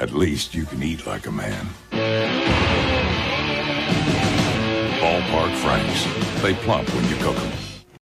At least you can eat like a man. Ballpark Franks. They plump when you cook them.